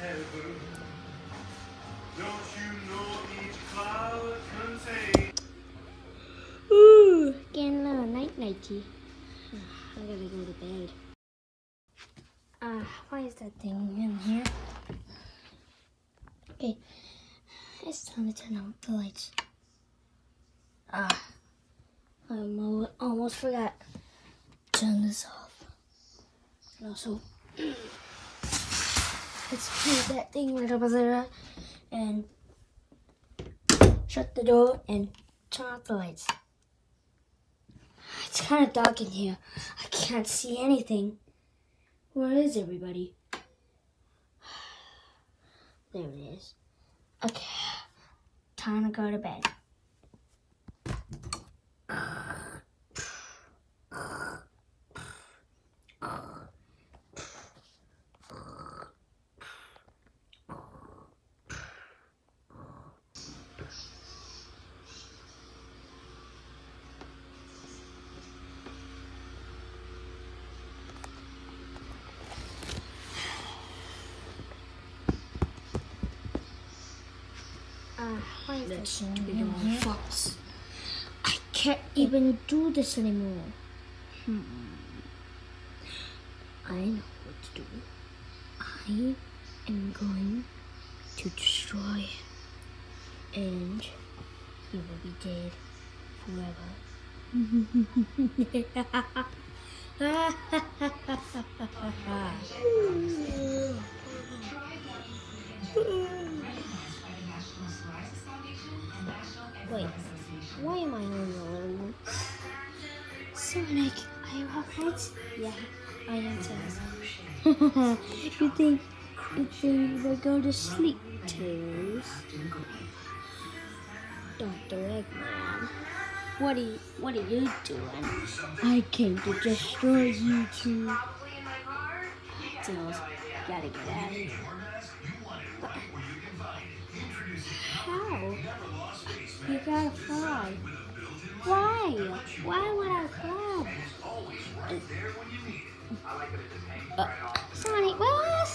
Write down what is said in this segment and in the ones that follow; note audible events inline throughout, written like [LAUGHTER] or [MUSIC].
Don't you know each cloud contains? Ooh, getting a little night nighty. I gotta go to bed. Ah, uh, why is that thing in here? Okay, it's time to turn out the lights. Ah, I almost forgot. Turn this off. Also. [CLEARS THROAT] let's put that thing and shut the door and turn off the lights. It's kind of dark in here. I can't see anything. Where is everybody? There it is. Okay, time to go to bed. Let's [LAUGHS] do it on Fox. I can't even do this anymore. Hmm. I know what to do. I am going to destroy him. And he will be dead forever. [LAUGHS] [LAUGHS] [LAUGHS] Wait, why am I on the room? Sonic, are you alright? Yeah, I am too. [LAUGHS] you think you think we're going to sleep, Tails? Dr. Eggman. What are you what are you doing? I came to destroy you two. Tails, gotta get out of here. How? You gotta fly. Why? Why would I fly? Uh, Sonic, what?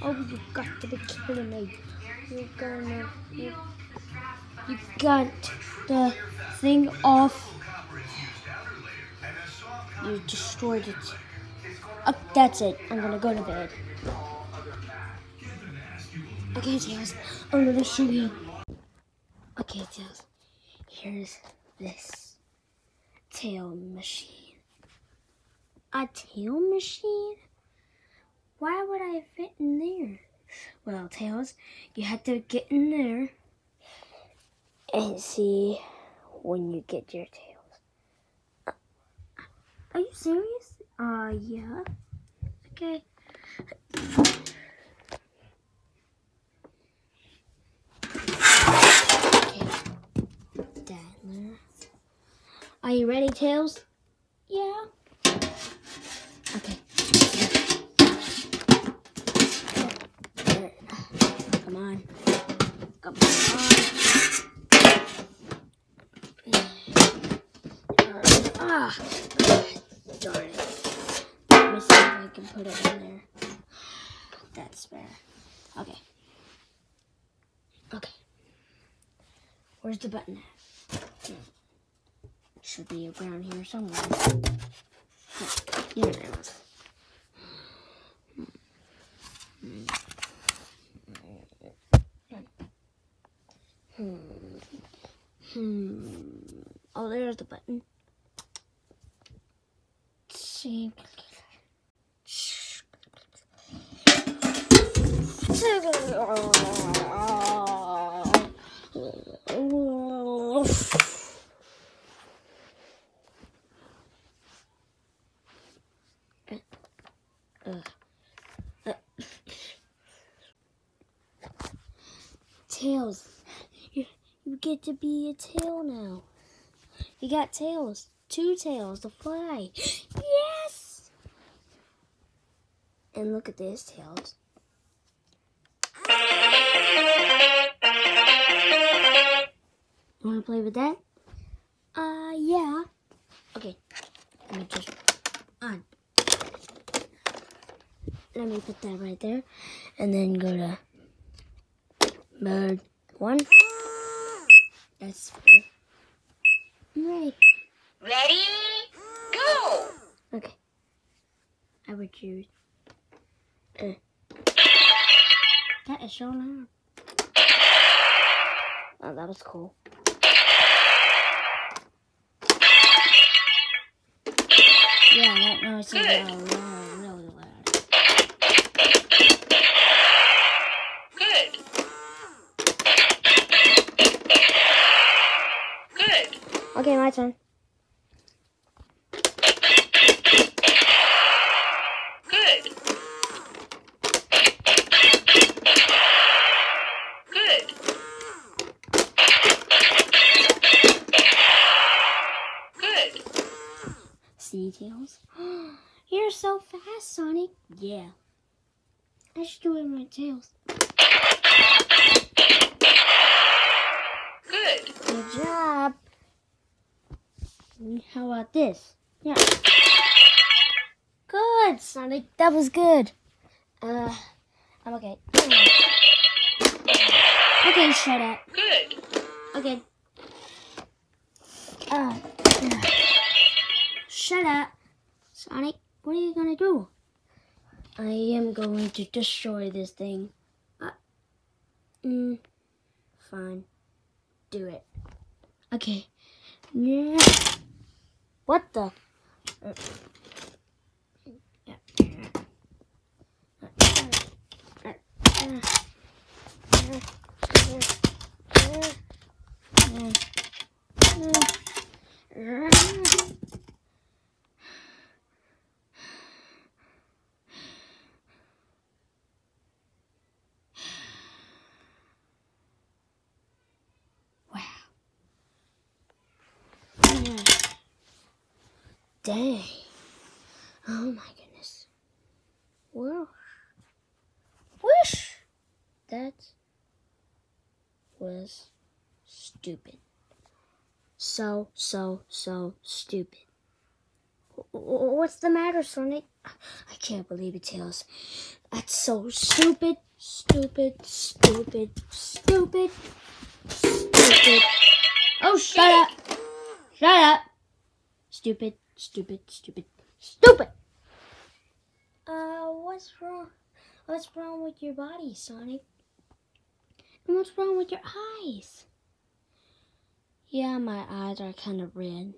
Oh, you got to be kidding me. You're gonna... You, you got the thing off. You destroyed it. Oh, that's it. I'm gonna go to bed. Okay, Tails, I'm gonna show you. Okay, Tails, here's this tail machine. A tail machine? Why would I fit in there? Well, Tails, you have to get in there and see when you get your tails. Uh, are you serious? Uh, yeah. Okay. Are you ready, Tails? Yeah. Okay. Come on. Come on. Ah, darn it. Let me see if I can put it in there. That's better. Okay. Okay. Where's the button at? Should be around here somewhere. Yeah, there was. Hmm. Hmm. Oh, there's the button. See. tails. You, you get to be a tail now. You got tails. Two tails to fly. Yes! And look at this tails. You want to play with that? Uh, yeah. Okay. Let me just on. Let me put that right there. And then go to bird one. That's fair. Ready. Ready? Go! Okay. I would choose. Uh. That is so loud. Oh, that was cool. Yeah, that noise is Good. loud, loud, really loud. Okay, my turn. Good. Good. Good. See, Tails? [GASPS] You're so fast, Sonic. Yeah. I should do it with my tails. Good. Good job. How about this? Yeah. Good, Sonic. That was good. Uh, I'm okay. Okay, shut up. Good. Okay. Uh, yeah. shut up. Sonic, what are you gonna do? I am going to destroy this thing. Uh, mm, fine. Do it. Okay. Yeah. What the yeah. Uh, uh, uh, uh, uh, uh, uh, uh. Wow. Yeah. Dang. Oh my goodness. Well, wish that was stupid. So, so, so stupid. Wh- wh- What's the matter, Sonic? I can't believe it, Tails. That's so stupid, stupid, stupid, stupid, stupid. Oh, shut up! Shut up! Stupid, stupid, stupid, stupid! Uh, what's wrong? What's wrong with your body, Sonic? And what's wrong with your eyes? Yeah, my eyes are kind of red.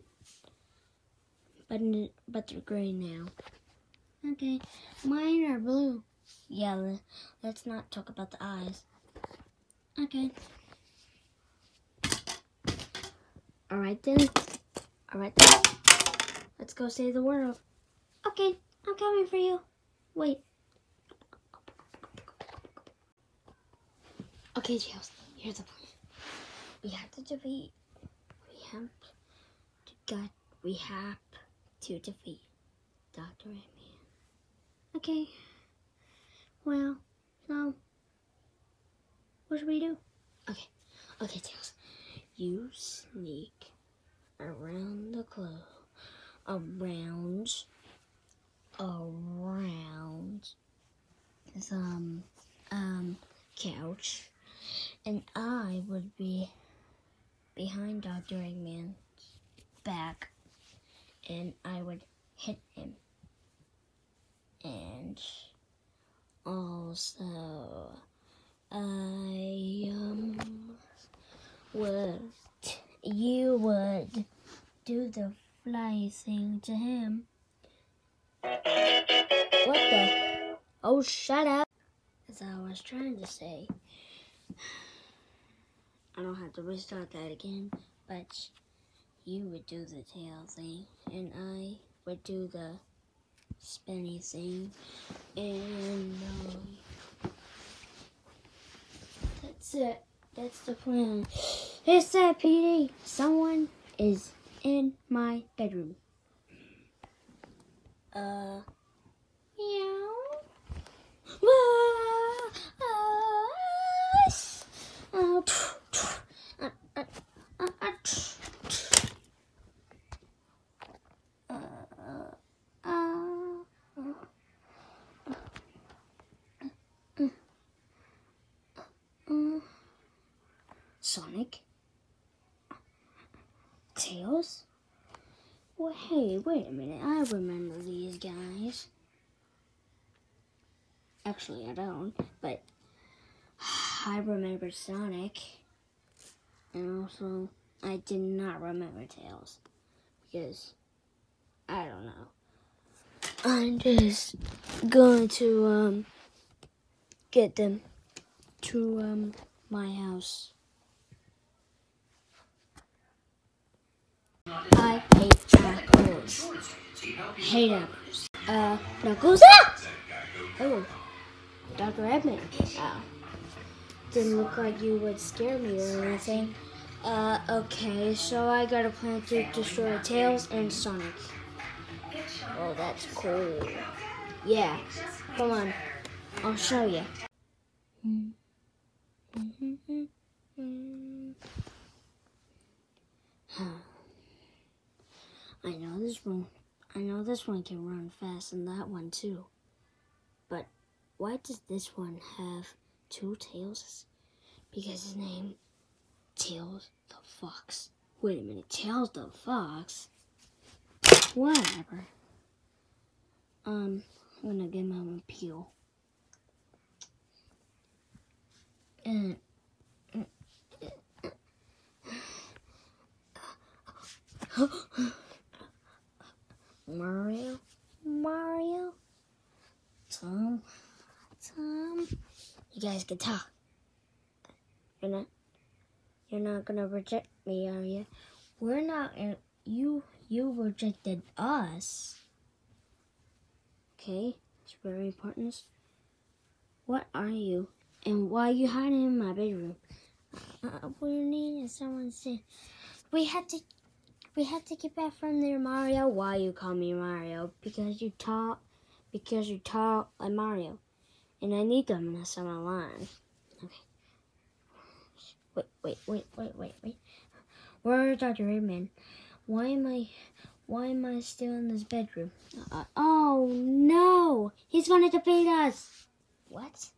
But, but they're green now. Okay, mine are blue. Yeah, let's not talk about the eyes. Okay. Alright then. Alright then. Let's go save the world. Okay, I'm coming for you. Wait. Okay, Tails, here's the plan. We have to defeat. We have to get. We have to defeat Dr. Eggman. Okay. Well, so. What should we do? Okay. Okay, Tails. You sneak around the globe. Around. Around. Some. Um. Couch. And I would be behind Dr. Eggman's back. And I would hit him. And also, I um would you would do the fly thing to him. What the? Oh, shut up! As I was trying to say, I don't have to restart that again, but you would do the tail thing, and I would do the spinny thing, and um, that's it. That's the plan. It's that PD. Someone is in my bedroom. Uh, meow. Ah, ah, s- ah, pff, pff, ah, ah, ah, ah, pff, pff. Uh, uh, uh, uh, uh, Sonic. Tails? Well, hey, wait a minute. I remember these guys. Actually, I don't, but I remember Sonic. And also, I did not remember Tails. Because, I don't know. I'm just going to, um, get them to, um, my house. I hate jackals. Hate them. Uh, Knuckles? Ah! Oh, Dr. Eggman. Oh. Didn't look like you would scare me or anything. Uh, okay, so I got a plan to destroy Tails and Sonic. Oh, that's cool. Yeah, come on. I'll show you. I know this one. I know this one can run fast, and that one too. Why does this one have two tails? Because his name, Tails the Fox. Wait a minute, Tails the Fox. Whatever. Um, I'm gonna give him a peel. And Mario, Mario, Tom, Tom. You guys can talk. You're not. You're not gonna reject me, are you? We're not. uh, You. You rejected us. Okay, it's very important. What are you? And why are you hiding in my bedroom? Uh, we needed someone to. We had to. We had to get back from there, Mario. Why you call me Mario? Because you talk. Because you talk like Mario, and I need them unless I'm line. Okay. Wait, wait, wait, wait, wait, wait. Where's Dr. Redman? Why am I? Why am I still in this bedroom? Uh, oh no! He's gonna defeat us. What?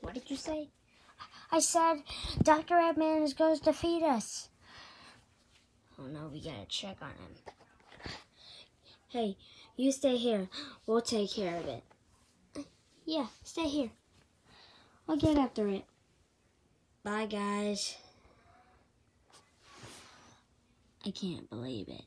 What did you say? I said Dr. Redman is going to defeat us. Oh no, we gotta check on him. Hey, you stay here. We'll take care of it. Yeah, stay here. I'll get after it. Bye, guys. I can't believe it.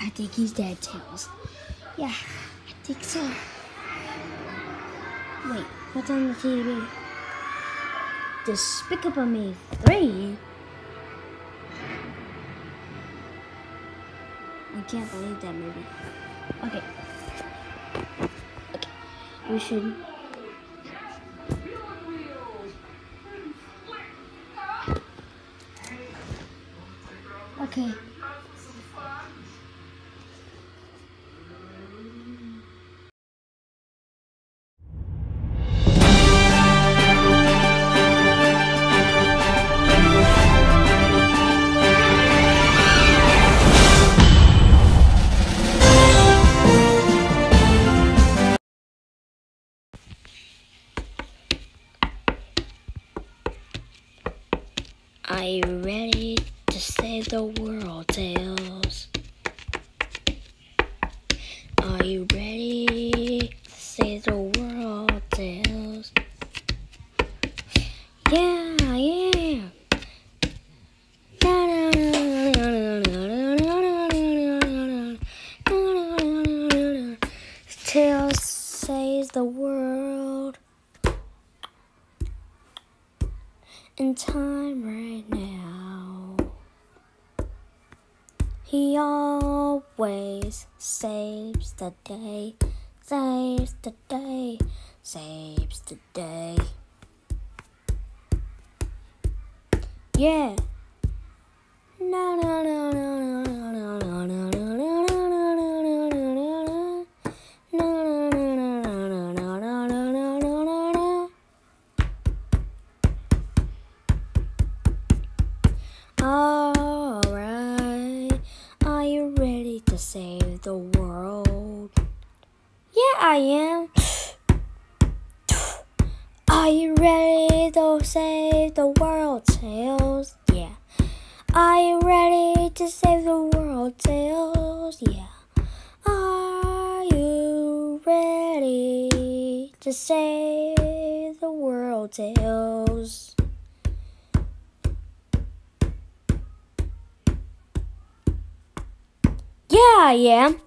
I think he's dead, Tails. Yeah, I think so. Wait, what's on the TV? Despicable Me 3? I can't believe that movie. Okay. Okay. We should. Okay. Are you ready saves the day. Yeah. Save the world, Tails? Yeah. Are you ready to save the world, Tails? Yeah. Are you ready to save the world, Tails? Yeah, I am.